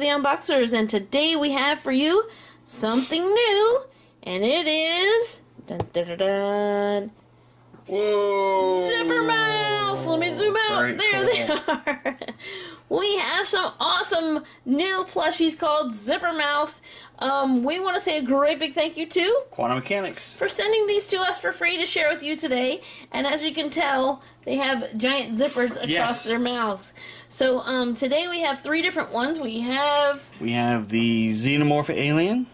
to the Unboxers, and today we have for you something new, and it is. Dun, dun, dun, dun, Whoa! Zipper Mouth! Let me zoom out. Very there they are. we have some awesome new plushies called Zipper Mouth. Um, we want to say a great big thank you to Quantum Mechanix. for sending these to us for free to share with you today. And as you can tell, they have giant zippers across Yes. their mouths. So um, today we have three different ones. We have We have the Xenomorph Alien.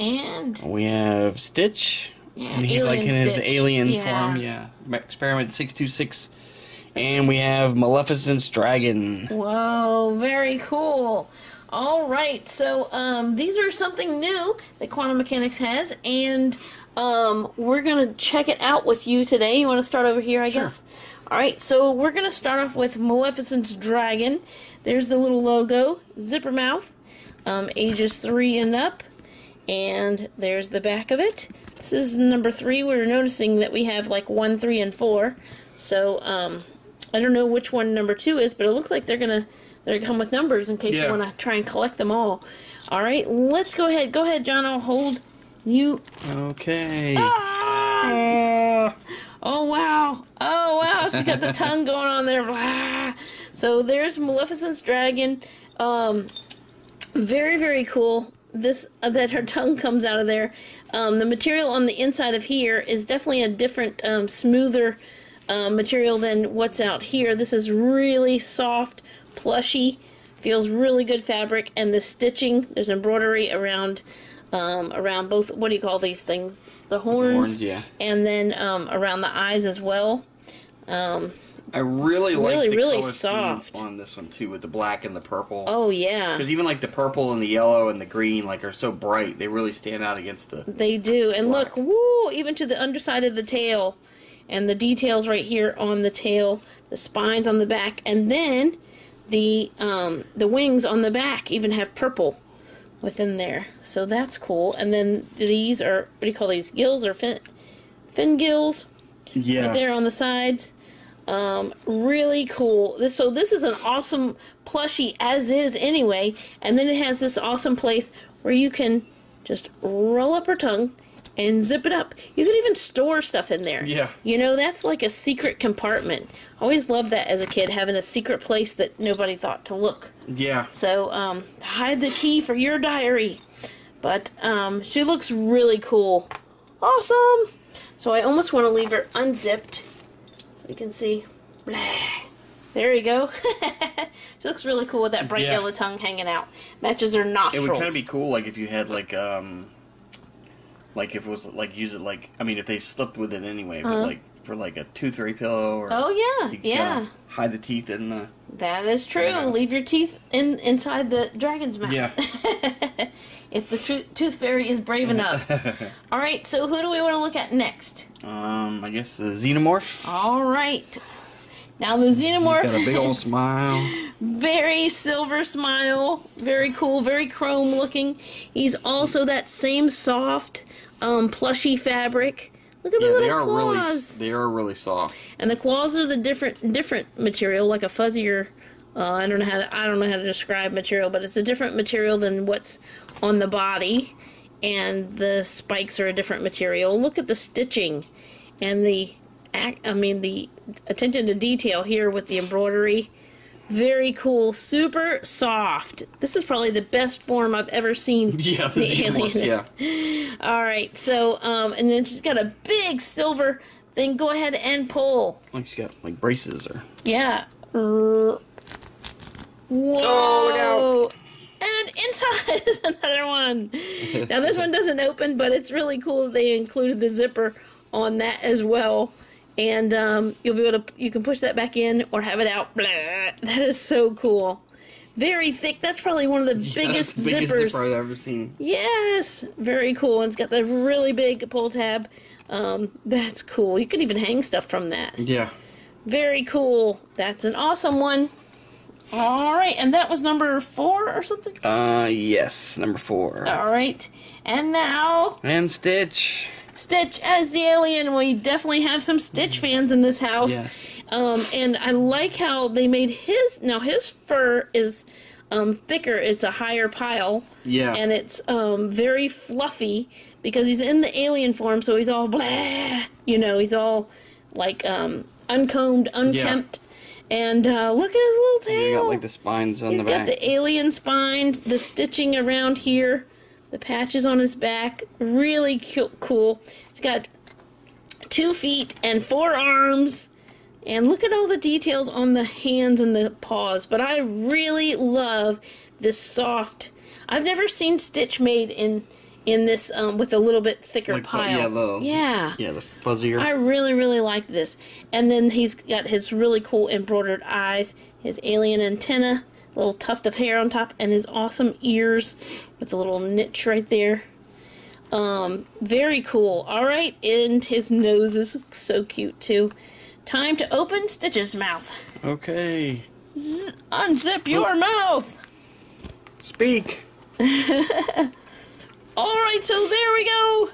and We have Stitch. Yeah, and he's like in Alien his alien Yeah. form. Yeah. Experiment 626. And we have Maleficent's Dragon. whoa, very cool. All right, so um, these are something new that Quantum Mechanix has, and um, we're gonna check it out with you today. You want to start over here, I Sure. guess. All right, so we're gonna start off with Maleficent's Dragon. There's the little logo, zipper mouth, um, ages three and up, and there's the back of it. This is number three. We're noticing that we have like one, three, and four. So um, I don't know which one number two is, but it looks like they're gonna they're gonna come with numbers in case you want to try and collect them all. All right, let's go ahead. Go ahead, John. I'll hold you. Okay. Ah! Oh wow! Oh wow! She's got the tongue going on there. Blah. So there's Maleficent's dragon. Um, very very cool. This uh, that her tongue comes out of there. Um, the material on the inside of here is definitely a different, um, smoother uh, material than what's out here. This is really soft, plushy. Feels really good fabric, and the stitching. There's embroidery around um, around both. What do you call these things? The horns, horns, yeah. and then um, around the eyes as well. I really like Really, the really soft. on this one too, with the black and the purple. Oh yeah, Because even like the purple and the yellow and the green, like are so bright, they really stand out against the. they do. And Black. look, woo! Even to the underside of the tail, and the details right here on the tail, the spines on the back, and then the um, the wings on the back even have purple within there. So that's cool. And then these are what do you call these gills or fin fin gills? Yeah. Right there on the sides. Um, really cool. This so this is an awesome plushie as is anyway, and then it has this awesome place where you can just roll up her tongue and zip it up. You can even store stuff in there. Yeah. You know, that's like a secret compartment. I always loved that as a kid, having a secret place that nobody thought to look. Yeah. So, um, hide the key for your diary. But, um, she looks really cool. Awesome! So I almost want to leave her unzipped. So you can see. There you go. she looks really cool with that bright Yeah. yellow tongue hanging out. Matches her nostrils. It would kind of be cool, like if you had like um, like if it was like use it like I mean if they slipped with it anyway, but like for like a tooth fairy pillow or Uh-huh. Oh, yeah. Yeah. hide the teeth in the That is true. Leave your teeth in inside the dragon's mouth. yeah. if the tooth fairy is brave enough. All right, so who do we want to look at next? um, I guess the xenomorph. All right. Now the xenomorph Got a big old smile. very silver smile, very cool, very chrome looking. He's also that same soft, um, plushy fabric. Look at the little they are really claws, they are really soft. and the claws are the different different material, like a fuzzier. Uh, I don't know how to, I don't know how to describe material, but it's a different material than what's on the body, and the spikes are a different material. Look at the stitching, and the I mean the attention to detail here with the embroidery. Very cool, super soft. This is probably the best form I've ever seen. Yeah, the, xenomorphs. alien. Yeah. All right, so um, and then she's got a big silver thing. Go ahead and pull. Like she's got like braces or. Yeah. Whoa. Oh, look out. And inside is another one. now this one doesn't open, but it's really cool that they included the zipper on that as well. And um, you'll be able to you can push that back in or have it out. Blah. That is so cool. Very thick. That's probably one of the biggest, Yeah, biggest zippers. zipper I've ever seen. Yes, very cool. And it's got the really big pull tab. Um, that's cool. You can even hang stuff from that. Yeah. Very cool. That's an awesome one. All right, and that was number four or something. Uh, yes, number four. All right, and now And Stitch. Stitch as the alien. We definitely have some Stitch fans in this house. Yes. Um, and I like how they made his. Now his fur is um, thicker. It's a higher pile. Yeah. And it's um, very fluffy because he's in the alien form, so he's all blah. You know, he's all like um, uncombed, unkempt. Yeah. And uh, look at his little tail. You got like the spines on He's the got the alien spines, the stitching around here, the patches on his back. Really cu- cool. He's got two feet and four arms. And look at all the details on the hands and the paws. But I really love this soft. I've never seen Stitch made in in this um, with a little bit thicker Like the- pile. yeah, the- yeah. yeah, the fuzzier. I really, really like this. And then he's got his really cool embroidered eyes, his alien antenna, little tuft of hair on top, and his awesome ears with a little niche right there. Um, very cool. All right, and his nose is so cute too. Time to open Stitch's mouth. okay. Unzip your mouth. Speak. All right, so there we go.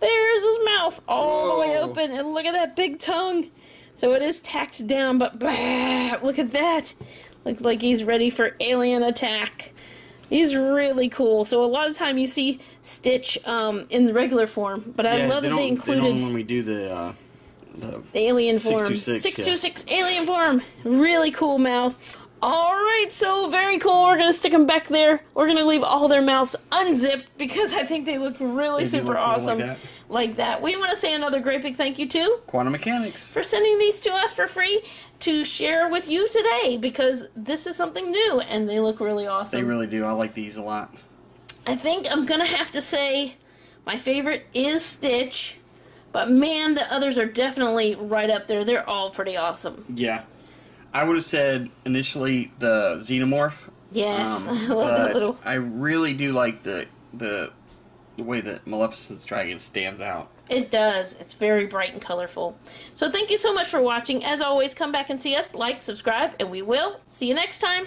There's his mouth all the way open, and look at that big tongue. So it is tacked down, but blah, look at that. Looks like he's ready for alien attack. He's really cool. So a lot of time you see Stitch um, in the regular form, but I yeah, love they that they They included don't when we do the uh, the alien form. 626, yeah. 626 alien form. Really cool mouth. Alright, so very cool. We're gonna stick them back there. We're gonna leave all their mouths unzipped because I think they look really They super look cool like awesome. that. like that. We want to say another great big thank you to Quantum Mechanix. for sending these to us for free to share with you today because this is something new and they look really awesome. They really do. I like these a lot. I think I'm gonna have to say my favorite is Stitch, but man, the others are definitely right up there. They're all pretty awesome. Yeah. I would have said initially the xenomorph. Yes, um, I love that but little. I really do like the the the way that Maleficent's dragon stands out. It does. It's very bright and colorful. So thank you so much for watching. As always, come back and see us, like, subscribe, and we will see you next time.